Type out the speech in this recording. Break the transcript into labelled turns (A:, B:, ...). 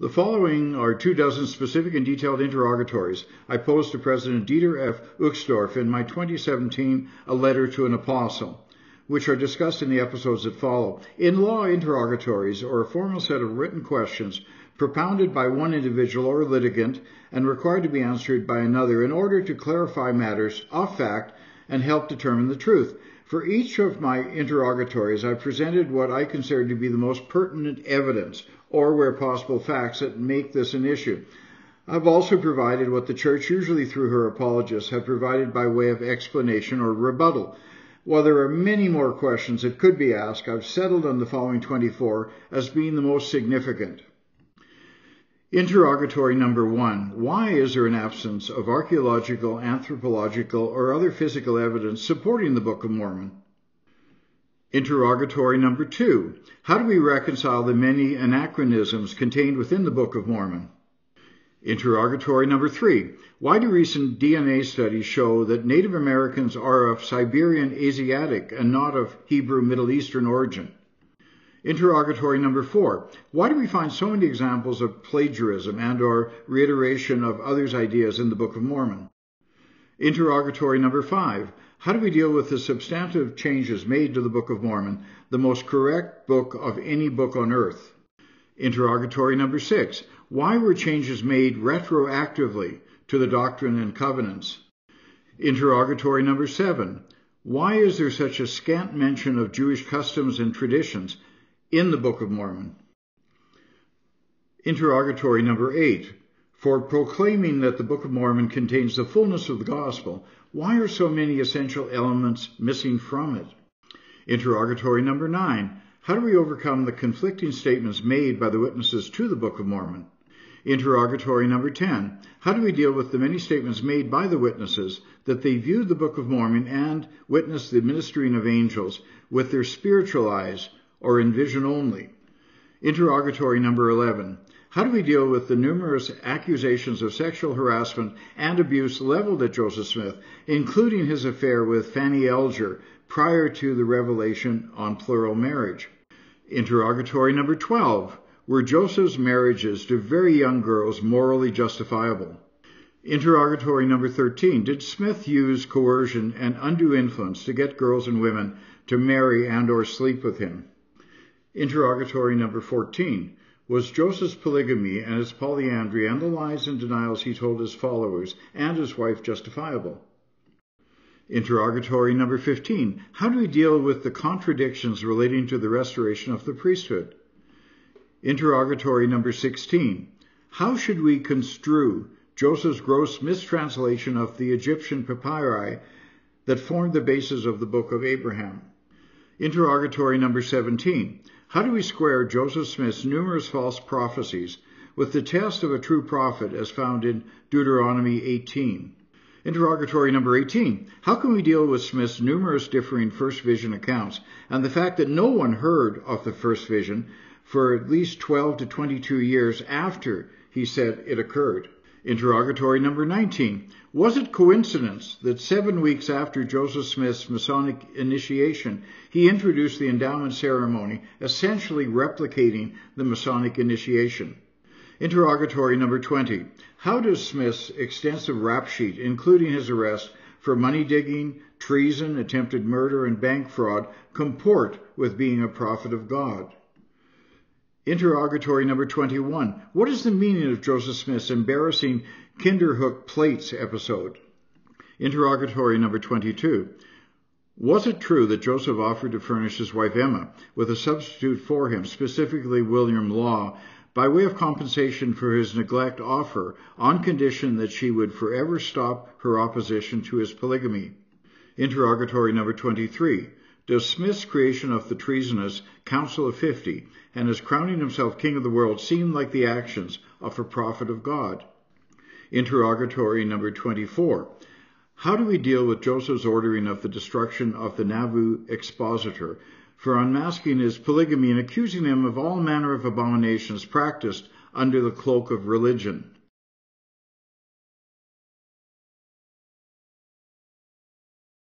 A: The following are two dozen specific and detailed interrogatories I posed to President Dieter F. Uchtdorf in my 2017 A Letter to an Apostle, which are discussed in the episodes that follow. In law, interrogatories are a formal set of written questions propounded by one individual or litigant and required to be answered by another in order to clarify matters of fact and help determine the truth. For each of my interrogatories, I presented what I considered to be the most pertinent evidence or where possible facts that make this an issue. I've also provided what the church, usually through her apologists, have provided by way of explanation or rebuttal. While there are many more questions that could be asked, I've settled on the following 24 as being the most significant. Interrogatory number one Why is there an absence of archaeological, anthropological, or other physical evidence supporting the Book of Mormon? Interrogatory number two. How do we reconcile the many anachronisms contained within the Book of Mormon? Interrogatory number three. Why do recent DNA studies show that Native Americans are of Siberian Asiatic and not of Hebrew Middle Eastern origin? Interrogatory number four. Why do we find so many examples of plagiarism and or reiteration of others' ideas in the Book of Mormon? Interrogatory number five. How do we deal with the substantive changes made to the Book of Mormon, the most correct book of any book on earth? Interrogatory number six. Why were changes made retroactively to the Doctrine and Covenants? Interrogatory number seven. Why is there such a scant mention of Jewish customs and traditions in the Book of Mormon? Interrogatory number eight. For proclaiming that the Book of Mormon contains the fullness of the gospel, why are so many essential elements missing from it? Interrogatory number nine. How do we overcome the conflicting statements made by the witnesses to the Book of Mormon? Interrogatory number 10. How do we deal with the many statements made by the witnesses that they viewed the Book of Mormon and witnessed the ministering of angels with their spiritual eyes or in vision only? Interrogatory number 11. How do we deal with the numerous accusations of sexual harassment and abuse leveled at Joseph Smith, including his affair with Fanny Alger prior to the revelation on plural marriage? Interrogatory number 12. Were Joseph's marriages to very young girls morally justifiable? Interrogatory number 13. Did Smith use coercion and undue influence to get girls and women to marry and or sleep with him? Interrogatory number 14. Was Joseph's polygamy and his polyandry and the lies and denials he told his followers and his wife justifiable? Interrogatory number 15. How do we deal with the contradictions relating to the restoration of the priesthood? Interrogatory number 16. How should we construe Joseph's gross mistranslation of the Egyptian papyri that formed the basis of the Book of Abraham? Interrogatory number 17. How do we square Joseph Smith's numerous false prophecies with the test of a true prophet as found in Deuteronomy 18? Interrogatory number 18. How can we deal with Smith's numerous differing first vision accounts and the fact that no one heard of the first vision for at least 12 to 22 years after he said it occurred? Interrogatory number 19. Was it coincidence that seven weeks after Joseph Smith's Masonic initiation, he introduced the endowment ceremony, essentially replicating the Masonic initiation? Interrogatory number 20. How does Smith's extensive rap sheet, including his arrest for money digging, treason, attempted murder, and bank fraud, comport with being a prophet of God? Interrogatory number 21. What is the meaning of Joseph Smith's embarrassing Kinderhook plates episode? Interrogatory number 22. Was it true that Joseph offered to furnish his wife Emma with a substitute for him, specifically William Law, by way of compensation for his neglect offer on condition that she would forever stop her opposition to his polygamy? Interrogatory number 23. Does Smith's creation of the treasonous Council of Fifty and his crowning himself king of the world seem like the actions of a prophet of God? Interrogatory number 24. How do we deal with Joseph's ordering of the destruction of the Nauvoo expositor for unmasking his polygamy and accusing him of all manner of abominations practiced under the cloak of religion?